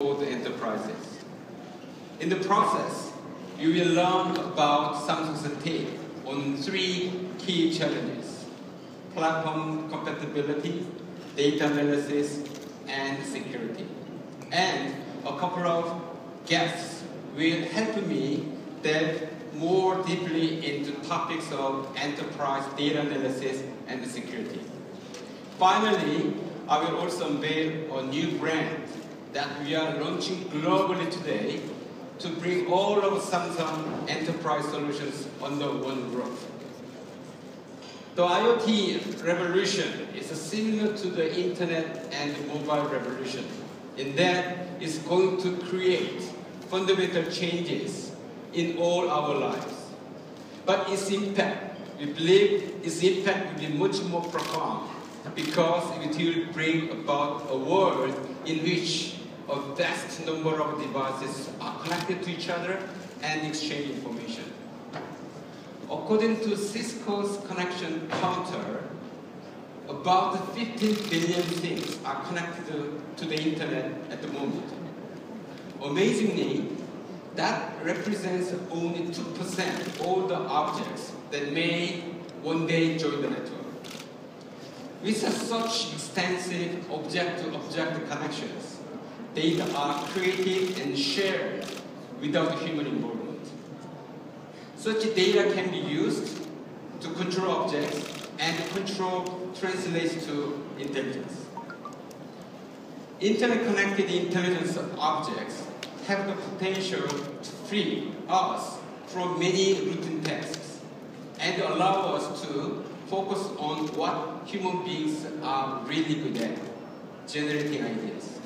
for the enterprises. In the process, you will learn about Samsung's take on three key challenges, platform compatibility, data analysis, and security. And a couple of guests will help me delve more deeply into topics of enterprise data analysis and security. Finally, I will also unveil a new brand that we are launching globally today to bring all of Samsung enterprise solutions under one roof. The IoT revolution is similar to the internet and mobile revolution in that it's going to create fundamental changes in all our lives. But its impact, we believe its impact will be much more profound because it will bring about a world in which a vast number of devices are connected to each other and exchange information. According to Cisco's connection counter, about 15 billion things are connected to the internet at the moment. Amazingly, that represents only 2% of all the objects that may one day join the network. With such extensive object-to-object connections, data are created and shared without human involvement. Such data can be used to control objects and control translates to intelligence. Internet-connected intelligence objects have the potential to free us from many routine tasks and allow us to focus on what human beings are really good at, generating ideas.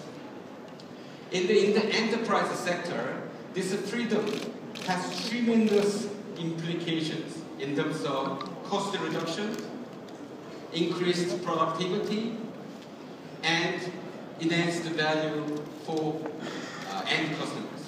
In the, in the enterprise sector, this freedom has tremendous implications in terms of cost reduction, increased productivity, and enhanced value for uh, end customers.